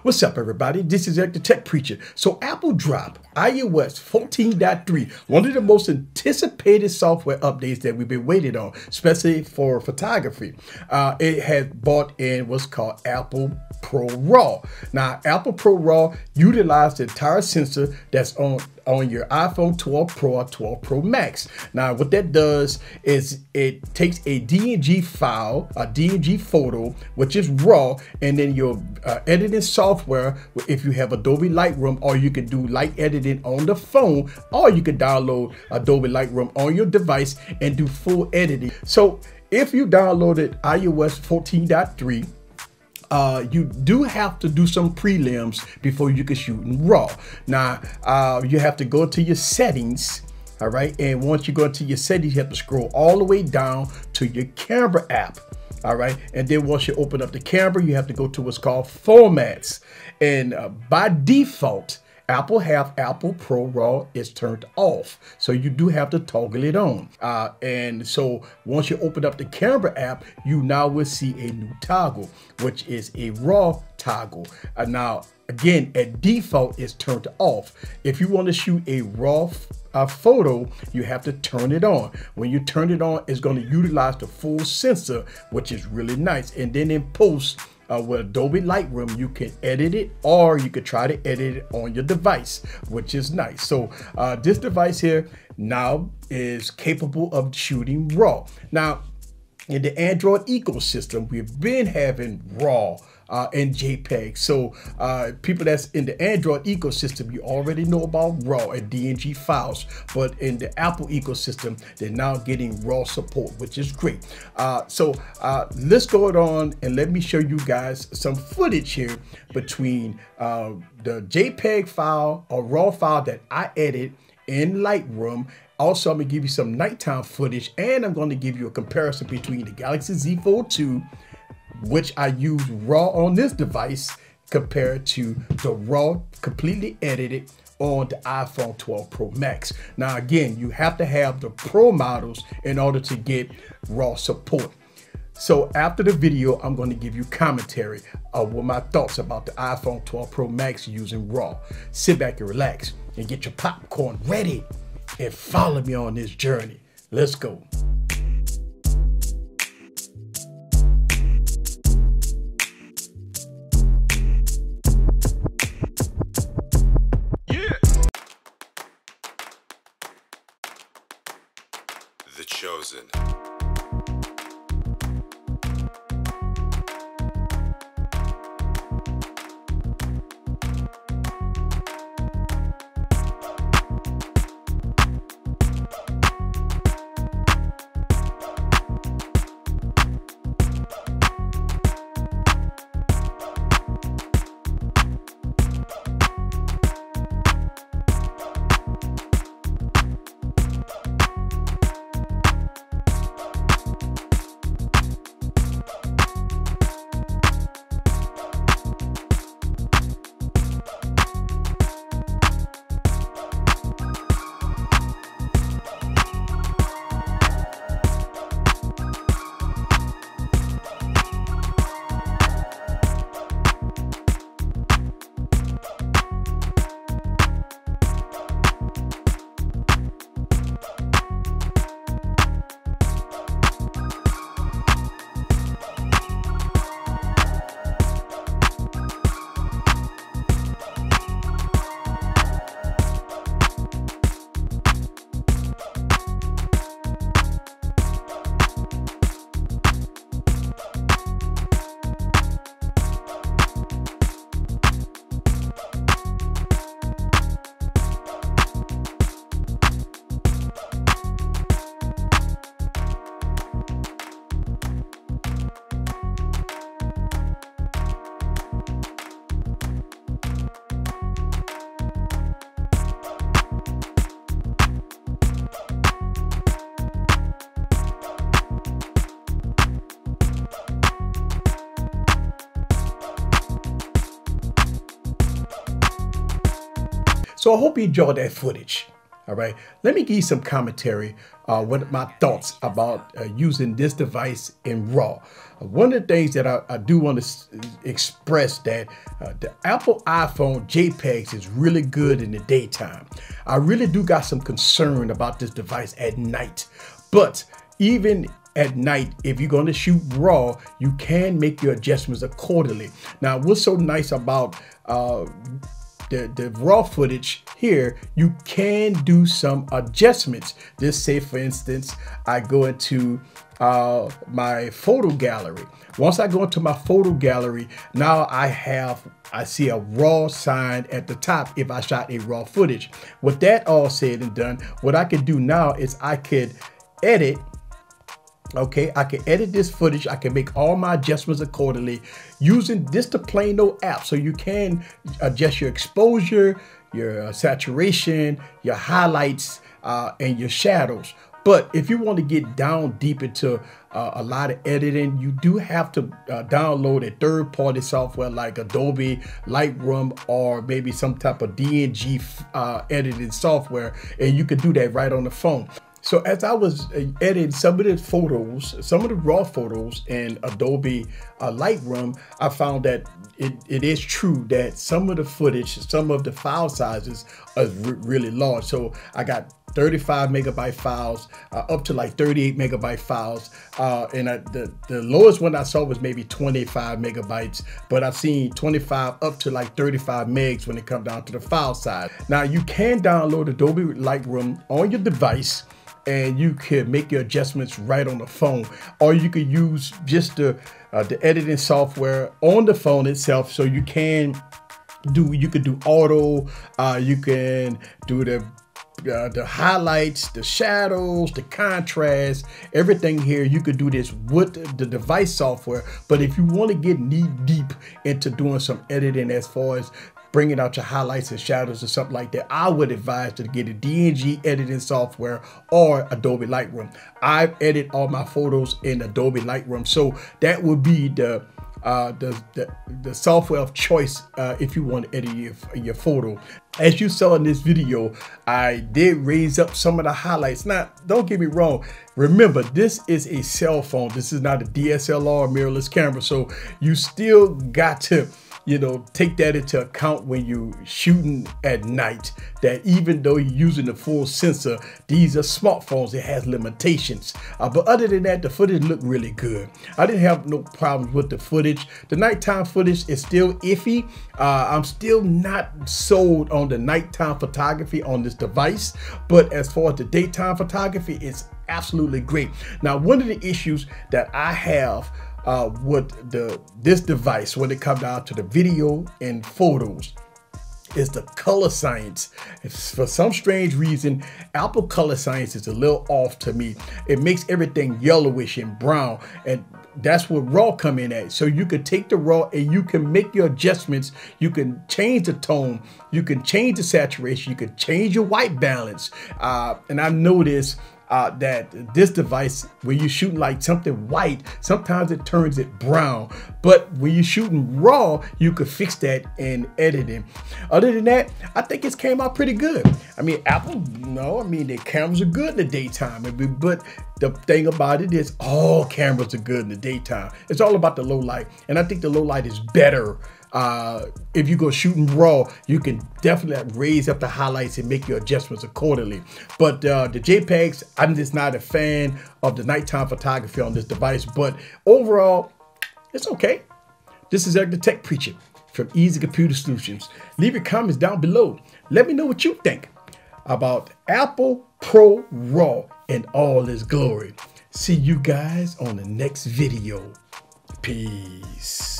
What's up, everybody? This is Eric the Tech Preacher. So, Apple dropped iOS 14.3, one of the most anticipated software updates that we've been waiting on, especially for photography. Uh, it has brought in what's called Apple Pro Raw. Now, Apple Pro Raw utilized the entire sensor that's on on your iPhone 12 Pro or 12 Pro Max. Now, what that does is it takes a DNG file, a DNG photo, which is raw, and then your uh, editing software, if you have Adobe Lightroom, or you can do light editing on the phone, or you can download Adobe Lightroom on your device and do full editing. So if you downloaded iOS 14.3, uh, you do have to do some prelims before you can shoot in RAW. Now, uh, you have to go to your settings, all right? And once you go into your settings, you have to scroll all the way down to your camera app, all right? And then once you open up the camera, you have to go to what's called formats. And uh, by default, Apple have Apple Pro Raw is turned off. So you do have to toggle it on. Uh, and so once you open up the camera app, you now will see a new toggle, which is a raw toggle. Uh, now, again, at default, it's turned off. If you want to shoot a raw uh, photo, you have to turn it on. When you turn it on, it's going to utilize the full sensor, which is really nice. And then in post, uh, with Adobe Lightroom, you can edit it or you could try to edit it on your device, which is nice. So uh, this device here now is capable of shooting RAW. Now, in the Android ecosystem, we've been having RAW uh, and JPEG. So uh, people that's in the Android ecosystem, you already know about RAW and DNG files. But in the Apple ecosystem, they're now getting RAW support, which is great. Uh, so uh, let's go on and let me show you guys some footage here between uh, the JPEG file or RAW file that I edit in Lightroom also, I'm gonna give you some nighttime footage and I'm gonna give you a comparison between the Galaxy Z Fold 2 which I use raw on this device compared to the raw completely edited on the iPhone 12 Pro Max. Now again, you have to have the Pro models in order to get raw support. So after the video, I'm going to give you commentary uh, of what my thoughts about the iPhone 12 Pro Max using RAW. Sit back and relax and get your popcorn ready and follow me on this journey. Let's go. So I hope you enjoyed that footage. All right, let me give you some commentary uh, what my thoughts about uh, using this device in RAW. One of the things that I, I do want to express that uh, the Apple iPhone JPEGs is really good in the daytime. I really do got some concern about this device at night, but even at night, if you're going to shoot raw, you can make your adjustments accordingly. Now, what's so nice about uh, the, the raw footage here, you can do some adjustments. Just say, for instance, I go into uh, my photo gallery. Once I go into my photo gallery, now I have, I see a raw sign at the top if I shot a raw footage. With that all said and done, what I could do now is I could edit Okay, I can edit this footage. I can make all my adjustments accordingly using this the Plano app. So you can adjust your exposure, your uh, saturation, your highlights, uh, and your shadows. But if you want to get down deep into uh, a lot of editing, you do have to uh, download a third party software like Adobe Lightroom or maybe some type of DNG uh, editing software. And you can do that right on the phone. So as I was uh, editing some of the photos, some of the raw photos in Adobe uh, Lightroom, I found that it, it is true that some of the footage, some of the file sizes are really large. So I got 35 megabyte files uh, up to like 38 megabyte files. Uh, and I, the, the lowest one I saw was maybe 25 megabytes, but I've seen 25 up to like 35 megs when it comes down to the file size. Now you can download Adobe Lightroom on your device and you can make your adjustments right on the phone or you could use just the uh, the editing software on the phone itself so you can do you could do auto uh, you can do the uh, the highlights, the shadows, the contrast, everything here. You could do this with the device software. But if you want to get knee deep into doing some editing as far as bringing out your highlights and shadows or something like that, I would advise to get a DNG editing software or Adobe Lightroom. I edit all my photos in Adobe Lightroom, so that would be the uh, the, the, the software of choice uh, if you want to edit your, your photo. As you saw in this video, I did raise up some of the highlights. Now, don't get me wrong. Remember, this is a cell phone. This is not a DSLR mirrorless camera. So you still got to you know, take that into account when you're shooting at night. That even though you're using the full sensor, these are smartphones. It has limitations. Uh, but other than that, the footage looked really good. I didn't have no problems with the footage. The nighttime footage is still iffy. Uh, I'm still not sold on the nighttime photography on this device. But as far as the daytime photography, it's absolutely great. Now, one of the issues that I have uh, with the this device when it comes down to the video and photos is the color science. For some strange reason, Apple color science is a little off to me. It makes everything yellowish and brown, and that's what raw come in at. So you can take the raw and you can make your adjustments. You can change the tone. You can change the saturation. You can change your white balance. Uh, and I noticed uh, that this device, when you're shooting like something white, sometimes it turns it brown. But when you're shooting raw, you could fix that in editing. Other than that, I think it's came out pretty good. I mean, Apple, no, I mean, the cameras are good in the daytime. But the thing about it is all cameras are good in the daytime. It's all about the low light. And I think the low light is better uh, if you go shooting raw, you can definitely raise up the highlights and make your adjustments accordingly. But uh, the JPEGs, I'm just not a fan of the nighttime photography on this device. But overall, it's okay. This is Eric the Tech Preacher from Eazy Computer Solutions. Leave your comments down below. Let me know what you think about Apple Pro Raw in all its glory. See you guys on the next video. Peace.